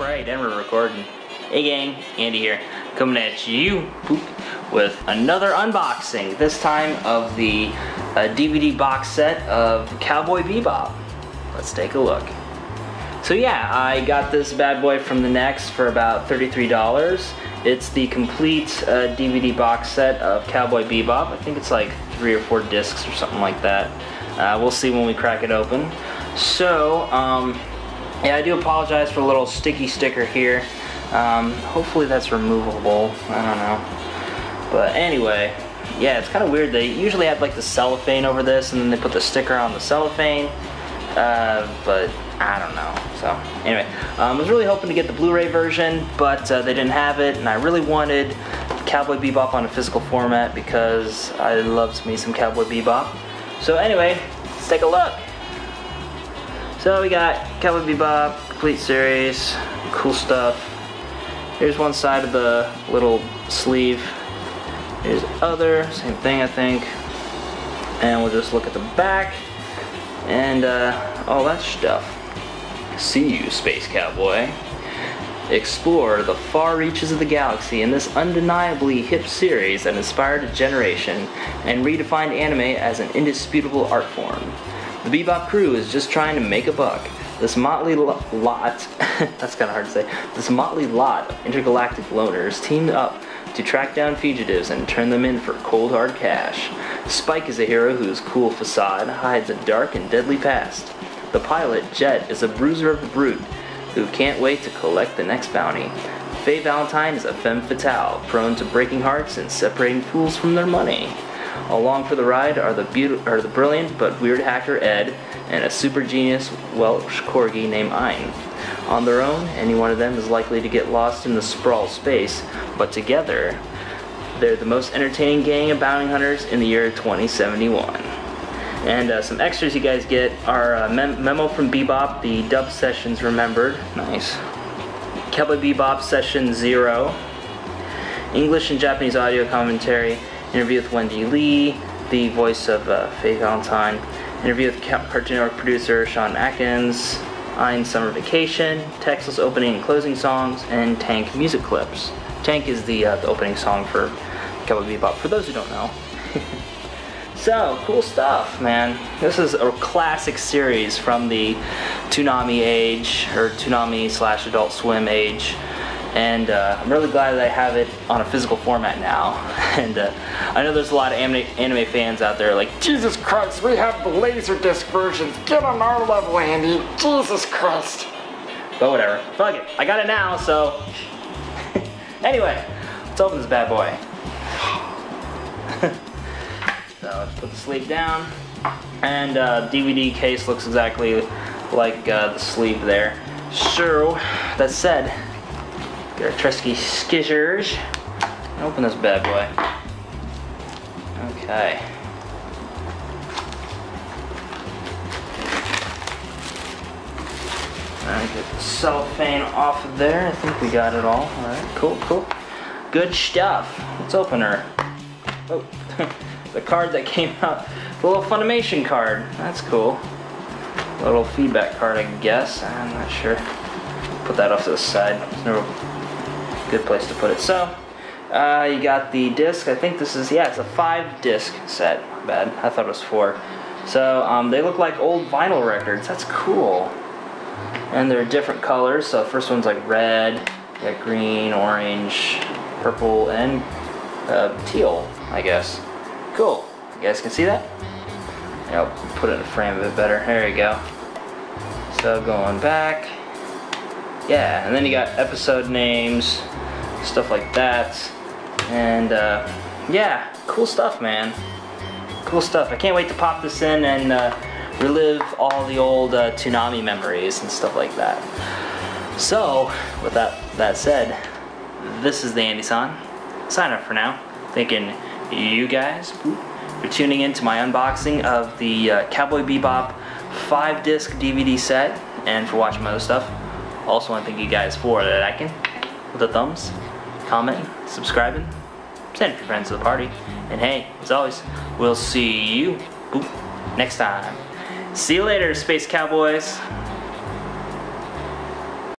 Alright, and we're recording. Hey gang, Andy here, coming at you with another unboxing, this time of the uh, DVD box set of Cowboy Bebop. Let's take a look. So yeah, I got this bad boy from the Next for about $33. It's the complete uh, DVD box set of Cowboy Bebop. I think it's like three or four discs or something like that. Uh, we'll see when we crack it open. So, um, yeah, I do apologize for a little sticky sticker here. Um, hopefully that's removable. I don't know. But anyway, yeah, it's kind of weird. They usually have like the cellophane over this, and then they put the sticker on the cellophane. Uh, but I don't know. So anyway, um, I was really hoping to get the Blu-ray version, but uh, they didn't have it, and I really wanted Cowboy Bebop on a physical format because I loved to me some Cowboy Bebop. So anyway, let's take a look. So we got Cowboy Bebop, complete series, cool stuff. Here's one side of the little sleeve. Here's the other, same thing I think. And we'll just look at the back and uh, all that stuff. See you, Space Cowboy. Explore the far reaches of the galaxy in this undeniably hip series that inspired a generation and redefined anime as an indisputable art form. The Bebop crew is just trying to make a buck. This motley lo lot, that's kind of hard to say, this motley lot of intergalactic loners teamed up to track down fugitives and turn them in for cold hard cash. Spike is a hero whose cool facade hides a dark and deadly past. The pilot, Jet, is a bruiser of the brute who can't wait to collect the next bounty. Faye Valentine is a femme fatale, prone to breaking hearts and separating fools from their money. Along for the ride are the, are the brilliant but weird hacker Ed and a super genius Welsh corgi named Ein. On their own, any one of them is likely to get lost in the sprawl space, but together, they're the most entertaining gang of bounty hunters in the year 2071. And uh, some extras you guys get are a mem memo from Bebop, the dub sessions remembered. Nice. Cowboy Bebop session zero. English and Japanese audio commentary interview with Wendee Lee, the voice of uh, Faye Valentine, interview with Cartoon Network producer Sean Akins, Ein Summer Vacation, Textless opening and closing songs, and Tank music clips. Tank is the, uh, the opening song for Cowboy Bebop, for those who don't know. so, cool stuff, man. This is a classic series from the Toonami age, or Toonami slash Adult Swim age and uh, I'm really glad that I have it on a physical format now. and uh, I know there's a lot of anime, anime, fans out there like, Jesus Christ, we have the Laserdisc versions. Get on our level, Andy. Jesus Christ. But whatever. Fuck it. I got it now, so. anyway, let's open this bad boy. so let's put the sleeve down. And uh, DVD case looks exactly like uh, the sleeve there. So, that said, Get our trusty skizzers. Open this bad boy. Okay. Alright, get the cellophane off of there. I think we got it all. Alright, cool, cool. Good stuff. Let's open her. Oh, the card that came out. The little Funimation card. That's cool. Little feedback card, I guess. I'm not sure. Put that off to the side. No good place to put it. So, uh, you got the disc. I think this is, yeah, it's a five disc set. Bad. I thought it was four. So, um, they look like old vinyl records. That's cool. And they're different colors. So, first one's like red, got green, orange, purple, and uh, teal, I guess. Cool. You guys can see that? I'll put it in a frame a bit better. There you go. So, going back. Yeah, and then you got episode names, stuff like that. And uh, yeah, cool stuff, man. Cool stuff. I can't wait to pop this in and uh, relive all the old uh, Toonami memories and stuff like that. So, with that, that said, this is the Andy San. Sign up for now. Thanking you guys for tuning in to my unboxing of the uh, Cowboy Bebop 5 disc DVD set and for watching my other stuff. Also want to thank you guys for liking the thumbs commenting, subscribing, sending your friends to the party. And hey, as always, we'll see you next time. See you later, Space Cowboys.